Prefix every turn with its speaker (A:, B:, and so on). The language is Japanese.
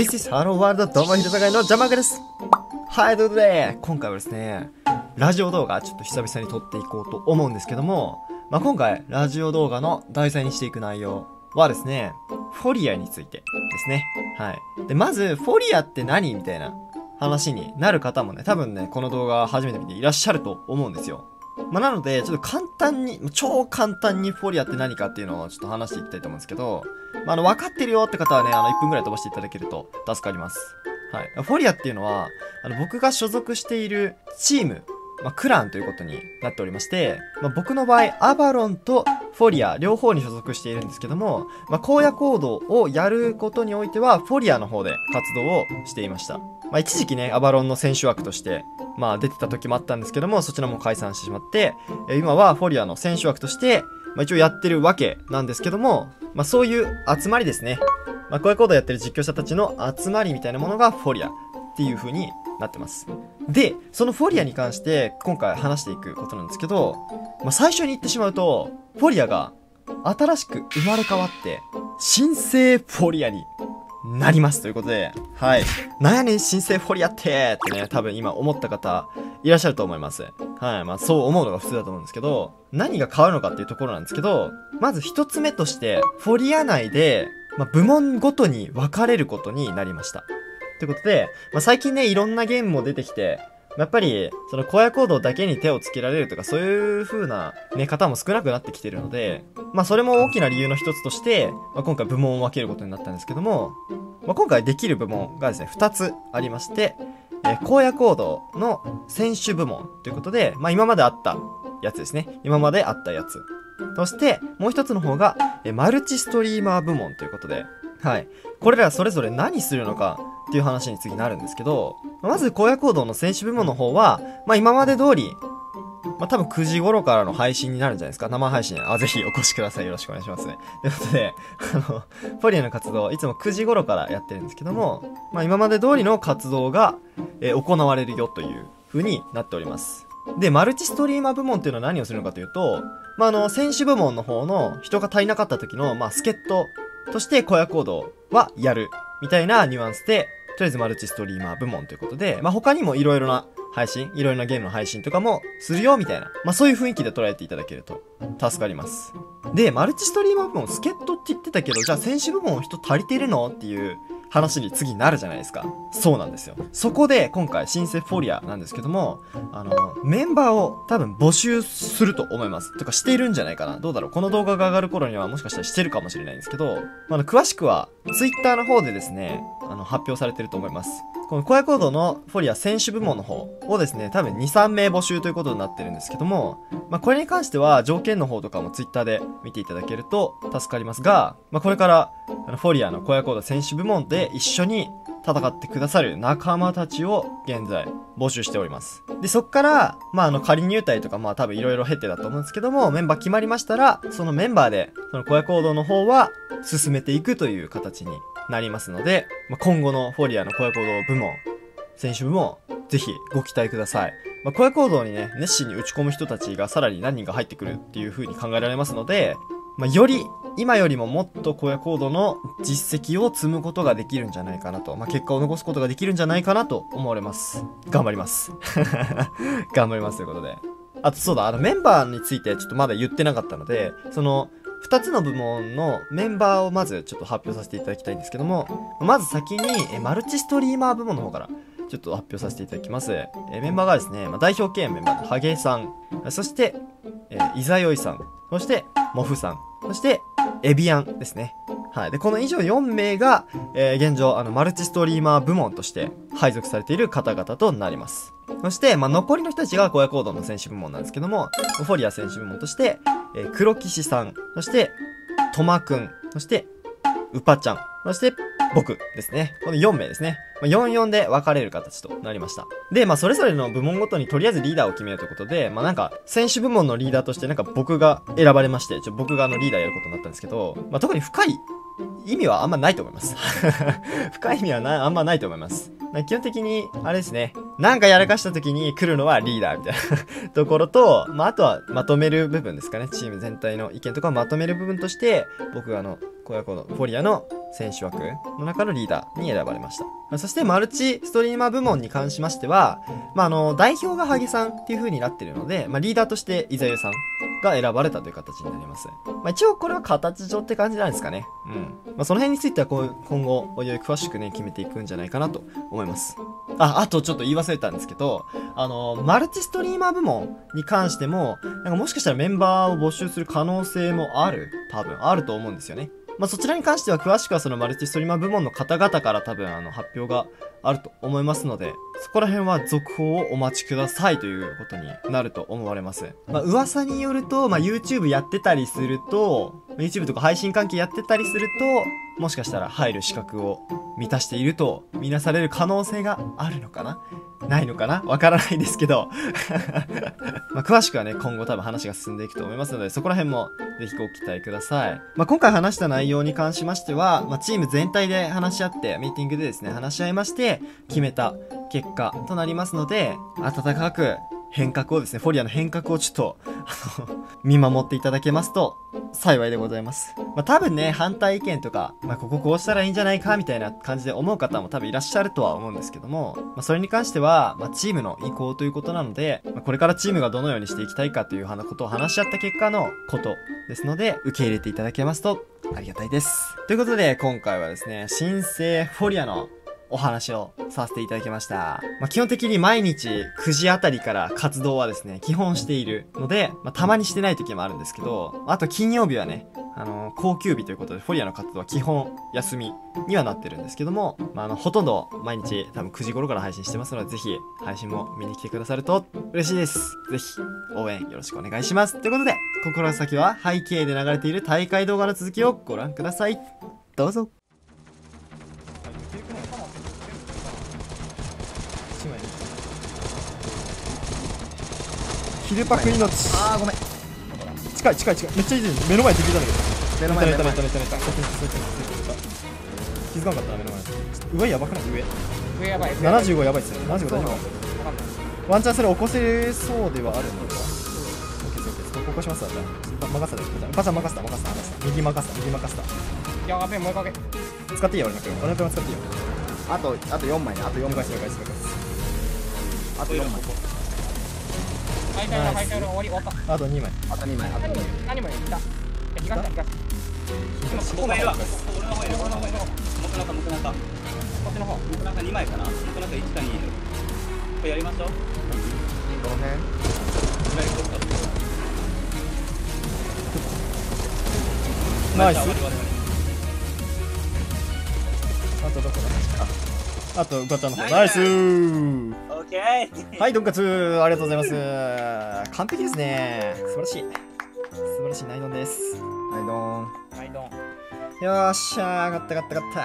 A: This is Hello World どうもひろたかいのジャマークですはい、ということで、今回はですね、ラジオ動画ちょっと久々に撮っていこうと思うんですけども、まあ、今回、ラジオ動画の題材にしていく内容はですね、フォリアについてですね。はい。で、まず、フォリアって何みたいな話になる方もね、多分ね、この動画初めて見ていらっしゃると思うんですよ。まあ、なので、ちょっと簡単に、超簡単にフォリアって何かっていうのをちょっと話していきたいと思うんですけど、まあ、あの、分かってるよって方はね、あの、1分ぐらい飛ばしていただけると助かります。はい。フォリアっていうのは、あの、僕が所属しているチーム、まあ、クランということになっておりまして、まあ、僕の場合、アバロンとフォリア、両方に所属しているんですけども、まあ、荒野行動をやることにおいては、フォリアの方で活動をしていました。まあ、一時期ね、アバロンの選手枠として、まあ、出てた時もあったんですけども、そちらも解散してしまって、え今はフォリアの選手枠として、まあ、一応やってるわけなんですけども、まあ、そういう集まりですね。まあ、荒野行動やってる実況者たちの集まりみたいなものがフォリアっていう風になってます。で、そのフォリアに関して今回話していくことなんですけど、まあ、最初に言ってしまうと、フォリアが新しく生まれ変わって、新生フォリアになりますということで、はい。なんやねん新生フォリアってってね、多分今思った方いらっしゃると思います。はい。まあそう思うのが普通だと思うんですけど、何が変わるのかっていうところなんですけど、まず一つ目として、フォリア内で、まあ、部門ごとに分かれることになりました。ということで、まあ、最近ね、いろんなゲームも出てきて、やっぱり、その荒野行動だけに手をつけられるとか、そういう風な、ね、方も少なくなってきてるので、まあ、それも大きな理由の一つとして、まあ、今回部門を分けることになったんですけども、まあ、今回できる部門がですね、二つありまして、えー荒野行動の選手部門ということで、まあ、今まであったやつですね。今まであったやつ。そして、もう一つの方が、えーマルチストリーマー部門ということで、はい。これらそれぞれ何するのかっていう話に次なるんですけど、まず荒野行動の選手部門の方は、まあ今まで通り、まあ多分9時頃からの配信になるんじゃないですか。生配信。あ、ぜひお越しください。よろしくお願いしますね。ということで、あの、ポリアの活動、いつも9時頃からやってるんですけども、まあ今まで通りの活動が、えー行われるよという風になっております。で、マルチストリーマー部門っていうのは何をするのかというと、まああの、選手部門の方の人が足りなかった時の、まあ助っ人として荒野行動はやる、みたいなニュアンスで、とりあえずマルチストリーマー部門ということで、まあ、他にもいろいろな配信、いろいろなゲームの配信とかもするよ、みたいな。まあ、そういう雰囲気で捉えていただけると助かります。で、マルチストリーマー部門、助っ人って言ってたけど、じゃあ選手部門人足りてるの？っていう話に次なるじゃないですか。そうなんですよ。そこで今回、新生フォリアなんですけども、あの、メンバーを多分募集すると思います。とかしているんじゃないかな。どうだろう。この動画が上がる頃にはもしかしたらしてるかもしれないんですけど、まあの、詳しくは、ツイッターの方でですね、あの、発表されてると思います。この荒野行動のフォリア選手部門の方をですね、多分2、3名募集ということになってるんですけども、まあ、これに関しては条件の方とかもツイッターで見ていただけると助かりますが、まあ、これからフォリアの荒野行動選手部門で一緒に戦ってくださる仲間たちを現在募集しております。で、そっから、まあ、あの、仮入隊とか、まあ、多分いろいろ経てだと思うんですけども、メンバー決まりましたら、そのメンバーで、その荒野行動の方は進めていくという形になりますので、まあ、今後のフォリアの荒野行動部門、選手部門、ぜひご期待ください。まあ、荒野行動にね、熱心に打ち込む人たちがさらに何人か入ってくるっていう風に考えられますので、まあ、より、今よりももっと荒野行動の実績を積むことができるんじゃないかなと、まあ、結果を残すことができるんじゃないかなと思われます。頑張ります。頑張りますということで。あとそうだ、あのメンバーについてちょっとまだ言ってなかったので、その、二つの部門のメンバーをまずちょっと発表させていただきたいんですけども、まず先に、えマルチストリーマー部門の方からちょっと発表させていただきます。えメンバーがですね、まあ、代表兼メンバーのハゲさん、そして、えー、イザヨイさん、そして、モフさん、そして、エビアンですね。はい。で、この以上4名が、えー現状、あの、マルチストリーマー部門として配属されている方々となります。そして、まあ、残りの人たちが荒野行動の選手部門なんですけども、フォリア選手部門として、えー黒騎士さん、そして、トマくん、そして、ウパちゃん、そして、僕ですね。この4名ですね。まあ、44で分かれる形となりました。で、まあ、それぞれの部門ごとにとりあえずリーダーを決めるということで、まあ、なんか、選手部門のリーダーとしてなんか僕が選ばれまして、ちょ僕があのリーダーやることになったんですけど、まあ、特に深い意味はあんまないと思います。深い意味はなあんまないと思います。まあ基本的に、あれですね、なんかやらかした時に来るのはリーダーみたいな ところと、まあ、あとはまとめる部分ですかね。チーム全体の意見とかをまとめる部分として、僕があの、フォリアの選手枠の中のリーダーに選ばれました。そしてマルチストリーマー部門に関しましては、まあ、あの、代表がハゲさんっていう風になってるので、まあ、リーダーとしてイザユさんが選ばれたという形になります。まあ、一応これは形上って感じなんですかね。うん。まあ、その辺についてはこう今後、おいおい詳しくね、決めていくんじゃないかなと思います。あ、あとちょっと言い忘れたんですけど、あの、マルチストリーマー部門に関しても、なんかもしかしたらメンバーを募集する可能性もある多分、あると思うんですよね。まあ、そちらに関しては詳しくはそのマルチストリーマー部門の方々から多分あの発表があると思いますので、そこら辺は続報をお待ちくださいということになると思われます。まあ、噂によると、まあ、YouTube やってたりすると、YouTube とか配信関係やってたりすると、もしかしたら入る資格を満たしているとみなされる可能性があるのかな？ないのかな？わからないですけど。ま詳しくはね、今後多分話が進んでいくと思いますので、そこら辺もぜひご期待ください。まあ、今回話した内容に関しましては、まあ、チーム全体で話し合って、ミーティングでですね、話し合いまして、決めた結果となりますので、温かく変革をですね、フォリアの変革をちょっと、あの、見守っていただけますと幸いでございます。まあ、多分ね、反対意見とか、まあ、こここうしたらいいんじゃないかみたいな感じで思う方も多分いらっしゃるとは思うんですけども、まあ、それに関しては、まあ、チームの意向ということなので、まあ、これからチームがどのようにしていきたいかということを話し合った結果のことですので、受け入れていただけますとありがたいです。ということで、今回はですね、新生フォリアのお話をさせていただきました。まあ、基本的に毎日9時あたりから活動はですね、基本しているので、まあ、たまにしてない時もあるんですけど、あと金曜日はね、あの、高級日ということで、フォリアの活動は基本休みにはなってるんですけども、まあ、あの、ほとんど毎日多分9時頃から配信してますので、ぜひ配信も見に来てくださると嬉しいです。ぜひ応援よろしくお願いします。ということで、心の先は背景で流れている大会動画の続きをご覧ください。どうぞ。ヒルパク命
B: あーごめん。
A: 近い近い近い。めっちゃいい目の前で敵いたんだけど。
B: 目の前
A: いたい
B: 目の前。
A: たいたいたいたいたそっちにそっちにそっちに気づかなかったな目の前上やばくない上
C: 上やばい
A: 75やばいっすね75大丈夫ワンチャンそれ起こせそうではあるのか起こしますわじゃあ任せたパチャン任せた任せた任せた右任せた右任せた
C: やべえもう一回
A: 使っていいよ俺の車俺の車使っていいよ
B: あとあと4枚ねあと4枚
A: 了解です了解です了解です
B: あと4枚
C: 大会の大会の終わり終わった
A: あと2枚
B: あと2枚あと2
C: 何も
B: 枚
C: 何も言った東だ東
D: ここがいるわ。俺の方いる。俺の方いる。木中木中。
C: こっちの方
D: 木中2枚かな。木中1か2いる。これやりましょう。
B: この辺
D: 裏に取った。
A: ナイスあとどこだあとガチャの方ナイス
D: ナイスりオッケー。
A: はい、ドンカツありがとうございます。完璧ですね。素晴らしい。素晴らしいナイドンです。
B: はいどーん
C: はいどん
A: よっしゃー、上がった上がった上がった。